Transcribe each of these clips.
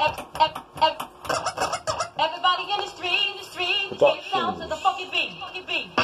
ev- ev- ev- Everybody in the street, in the street, the street sounds to the fucking beat, fucking beat.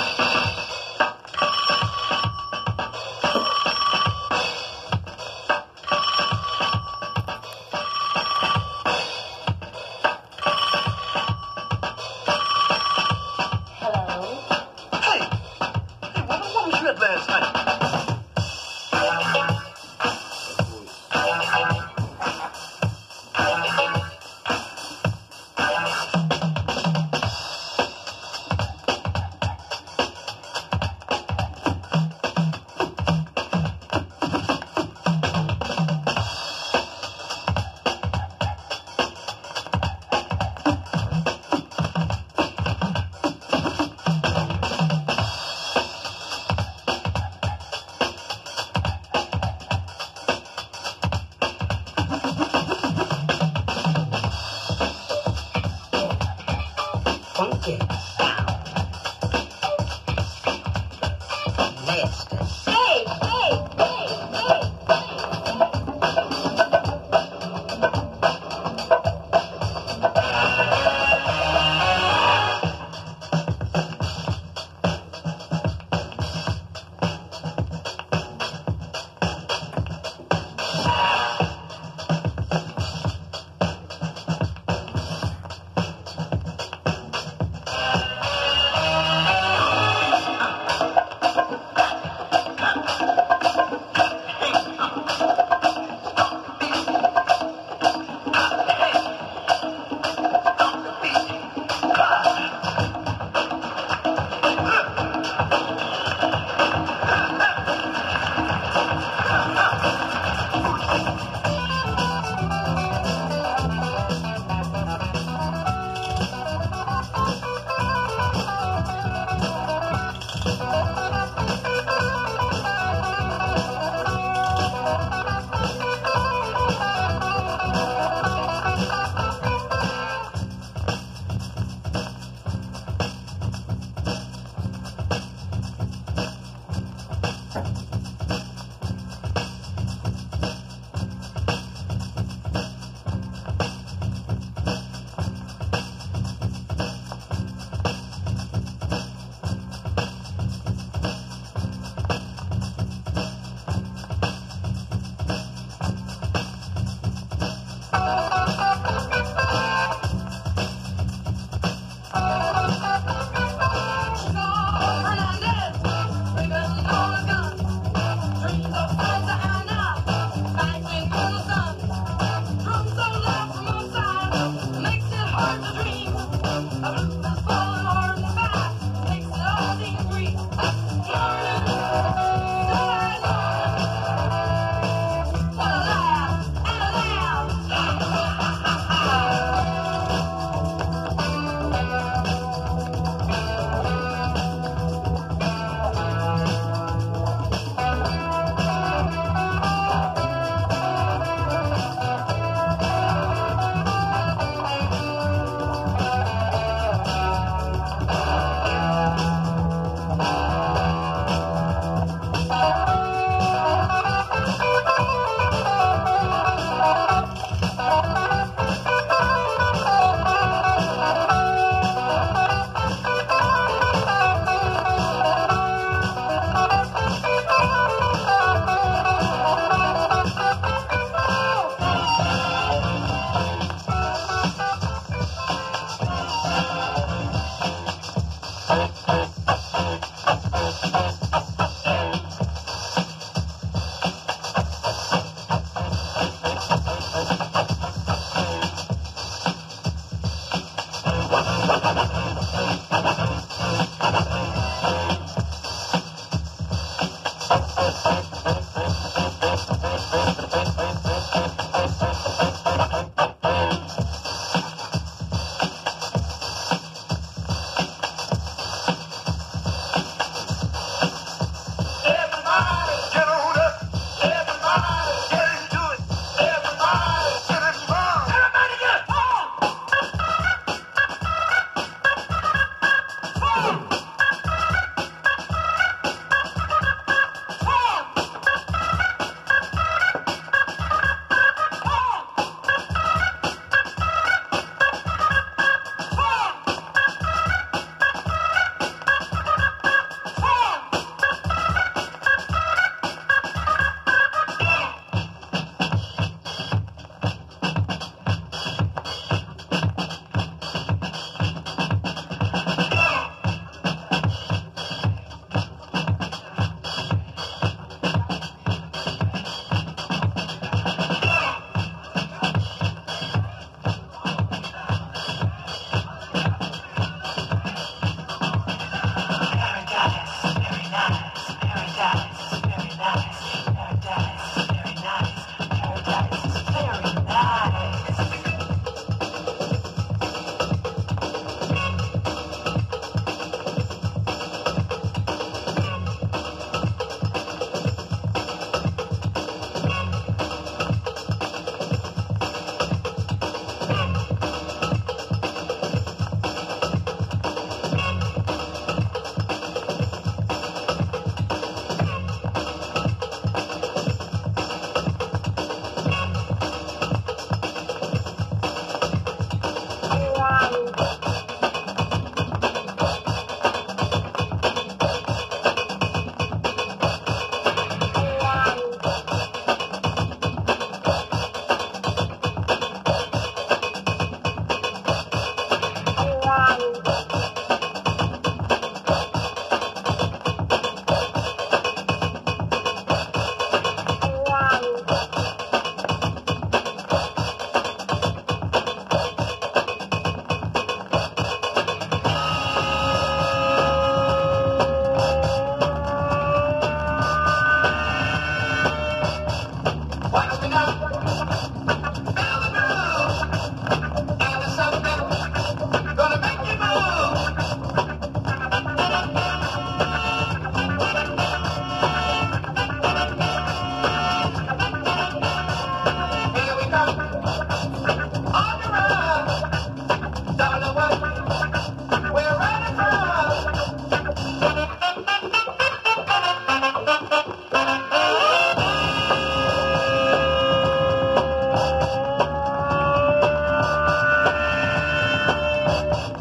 Ha ha ha!